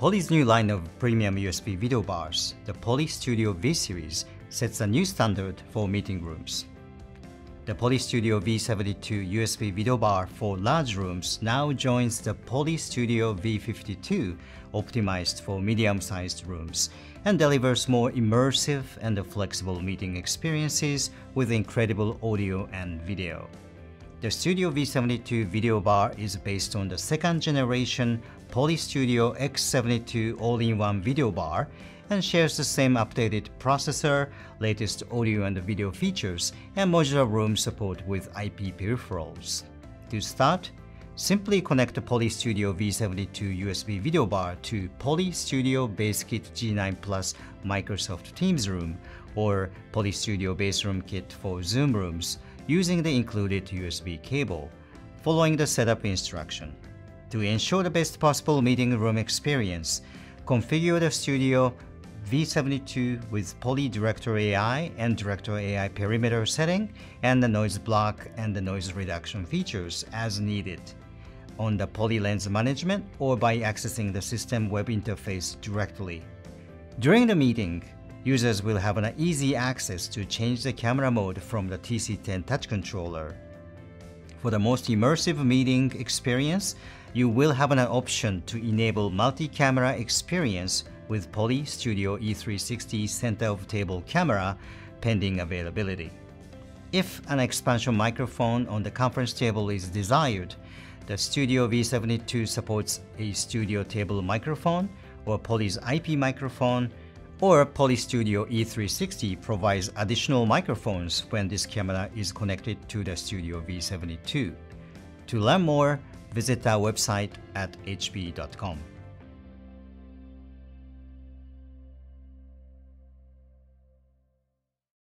Poly's new line of premium USB video bars, the Poly Studio V series, sets a new standard for meeting rooms. The Poly Studio V72 USB video bar for large rooms now joins the Poly Studio V52, optimized for medium-sized rooms, and delivers more immersive and flexible meeting experiences with incredible audio and video. The Studio V72 video bar is based on the second generation Poly Studio X72 all-in-one video bar and shares the same updated processor, latest audio and video features, and modular room support with IP peripherals. To start, simply connect the Poly Studio V72 USB video bar to Poly Studio Base Kit G9 Plus Microsoft Teams Room or Poly Studio Base Room Kit for Zoom Rooms using the included USB cable, following the setup instruction. To ensure the best possible meeting room experience, configure the Studio V72 with Poly Director AI and Director AI perimeter setting and the noise block and the noise reduction features as needed on the Poly Lens management or by accessing the system web interface directly. During the meeting, users will have an easy access to change the camera mode from the TC10 touch controller. For the most immersive meeting experience, you will have an option to enable multi-camera experience with Poly Studio E360 center of table camera pending availability. If an expansion microphone on the conference table is desired, the Studio V72 supports a studio table microphone or Poly's IP microphone or Poly Studio E360 provides additional microphones when this camera is connected to the Studio V72. To learn more, visit our website at hp.com.